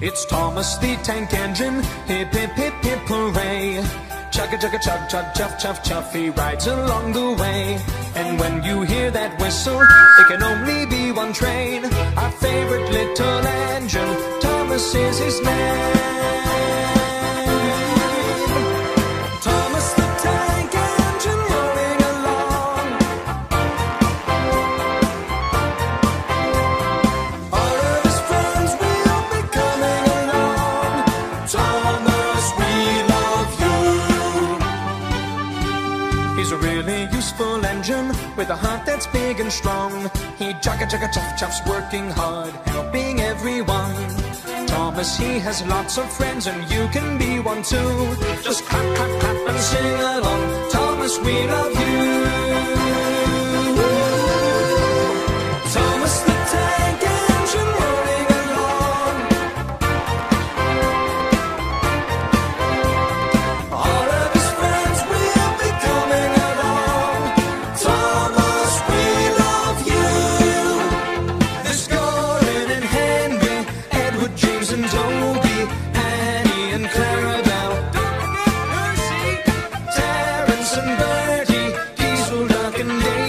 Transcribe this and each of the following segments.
It's Thomas the Tank Engine, hip hip hip hip hooray. Chugga chugga chug chug chuff chuff chuff, he rides along the way. And when you hear that whistle, it can only be one train. Our favorite little engine, Thomas is his name. He's a really useful engine with a heart that's big and strong. He jugga jugga chuff chuffs working hard, helping everyone. Thomas, he has lots of friends, and you can be one too. Just clap, clap, clap, and sing along. Thomas, we love you.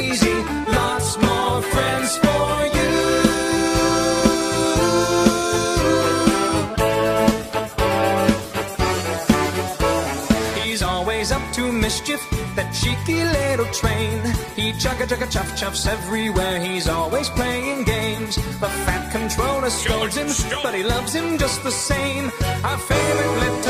Daisy. Lots more friends for you. He's always up to mischief, that cheeky little train. He chugga chugga chuff chuffs everywhere, he's always playing games. The fat controller scolds him, but he loves him just the same. Our favorite little